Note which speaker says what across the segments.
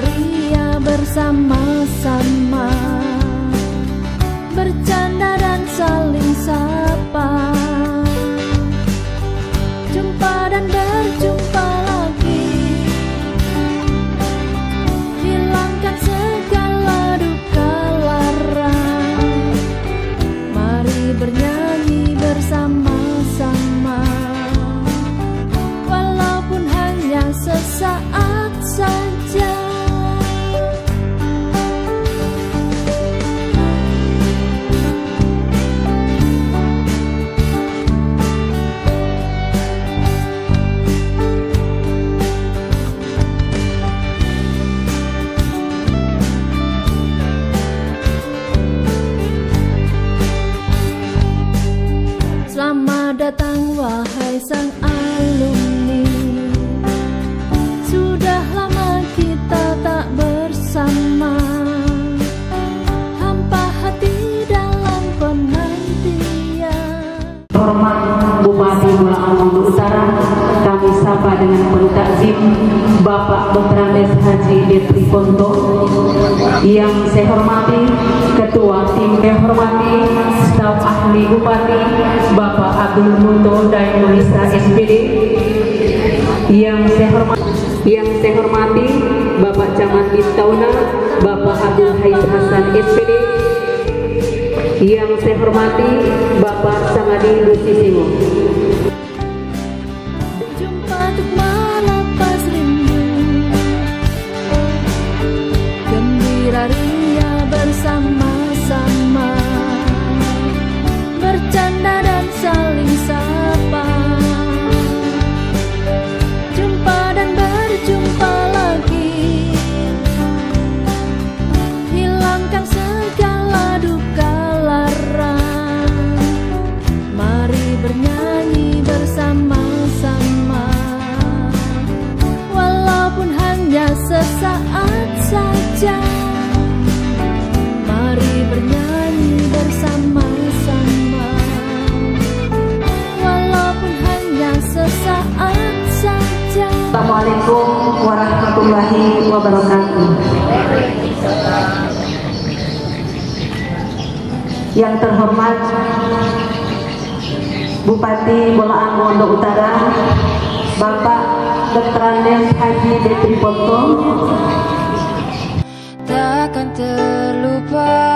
Speaker 1: Ria bersama-sama Bercanda dan saling
Speaker 2: Ponto, yang saya hormati Ketua Tim yang hormati Staf Ahli Bupati Bapak Abdul Munto dan Indonesia SPD, yang saya hormati yang saya hormati Bapak Camat Istauna, Bapak Abdul Haiz Hasan SPD, yang saya hormati Bapak Samadi Lusisimo. Assalamualaikum warahmatullahi wabarakatuh. Yang terhormat Bupati Bolaang Mondo Utara, Bapak Dr. Haji Detri Ponto,
Speaker 1: takkan terlupa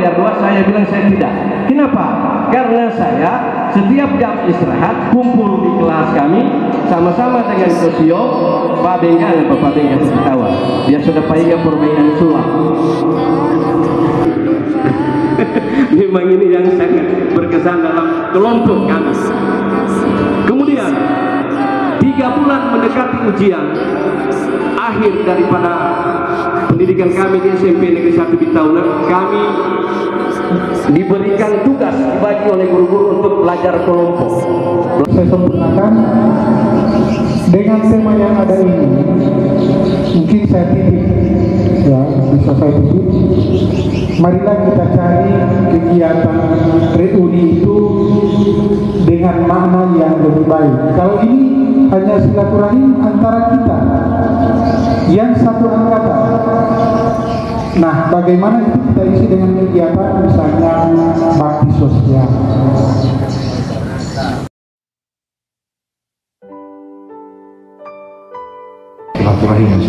Speaker 3: bayar dua, saya bilang saya tidak. Kenapa? Karena saya setiap jam istirahat kumpul di kelas kami sama-sama dengan Kosio, Pak Benga dan Bapak Benga ketawa. Dia sudah pakai permainan sulap. Memang ini yang sangat berkesan dalam kelompok kami. Kemudian tiga bulan mendekati ujian akhir daripada pendidikan kami di SMP Negeri 1 Bintaunan kami diberikan tugas dibagi oleh guru-guru untuk belajar kelompok.
Speaker 4: Saya sempurnakan. Dengan tema yang ada ini mungkin saya titip. Ya bisa saya titik marilah kita cari kegiatan reuni itu dengan makna yang lebih baik. Kalau ini hanya silaturahim antara kita yang satu Nah, bagaimana itu kita isi dengan kegiatan misalnya bakti sosial.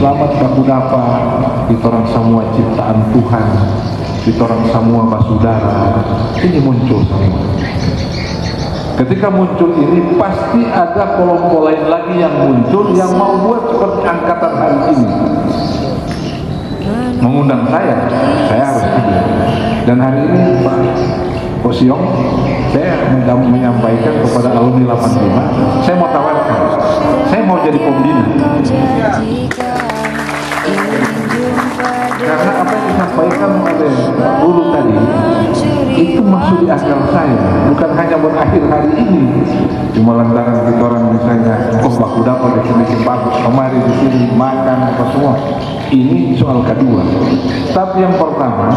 Speaker 5: selamat baku dapa kita orang semua ciptaan Tuhan kita orang semua basudara. Ini muncul semua. Ketika muncul ini pasti ada kelompok lain lagi yang muncul yang mau buat seperti angkatan hari ini mengundang saya. Saya harus pergi dan hari ini Pak Posiong saya menyampaikan kepada alumni 85 saya mau tawarkan. Saya mau jadi pembina karena apa yang disampaikan oleh Guru tadi itu masuk di akal saya. Bukan hanya berakhir hari ini. Cuma lantaran kita orang misalnya oh baku dapat di sini bagus. Kemari di sini makan apa semua. Ini soal kedua. Tapi yang pertama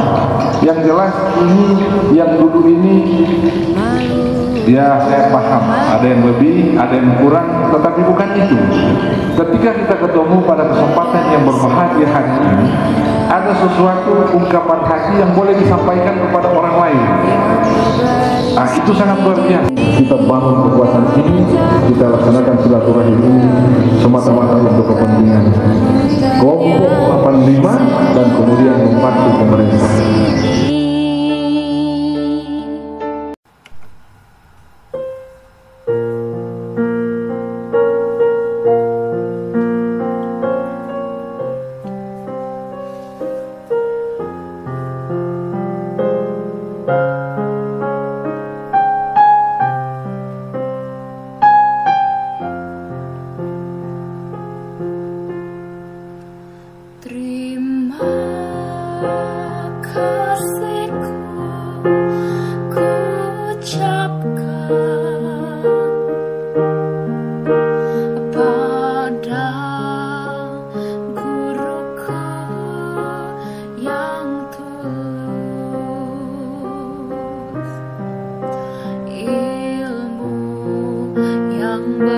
Speaker 5: yang jelas ini yang dulu ini ya saya paham. Ada yang lebih ada yang kurang tetapi bukan itu. Ketika kita ketemu pada kesempatan yang berbahagia hari ini ada sesuatu ungkapan hati yang boleh disampaikan kepada orang lain. Nah itu sangat luar biasa. Kita bangun kekuatan ini kita laksanakan silaturahim ini semata-mata untuk kepentingan kelompok 85 dan kemudian membantu pemerintah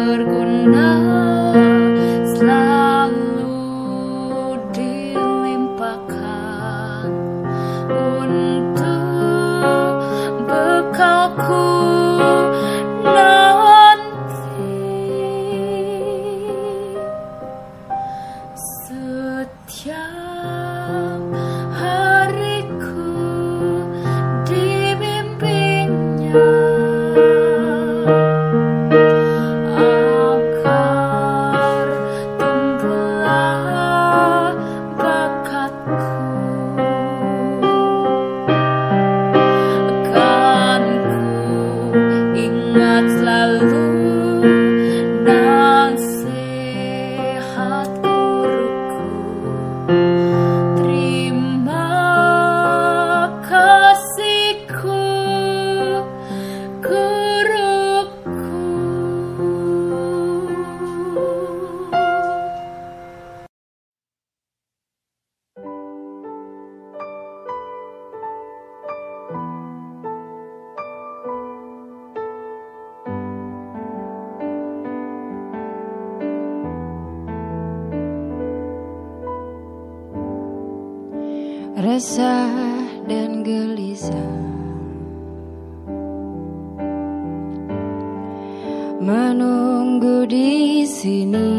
Speaker 1: berguna that's
Speaker 6: resah dan gelisah. Menunggu di sini.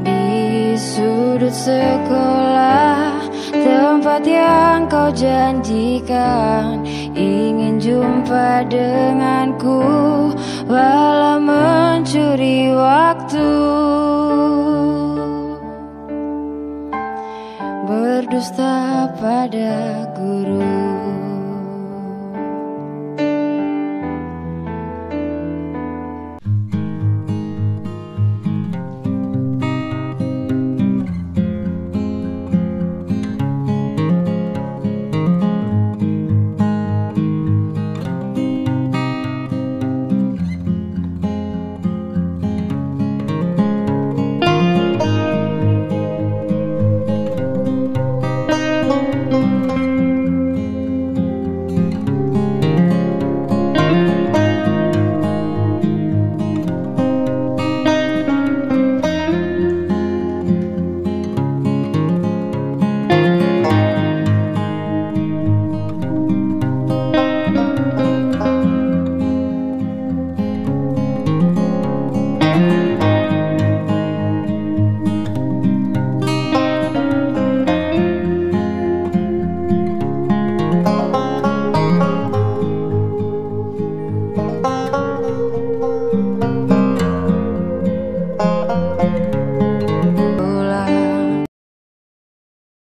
Speaker 6: Di sudut sekolah tempat yang kau janjikan. Ingin jumpa denganku walau mencuri waktu berdusta pada guru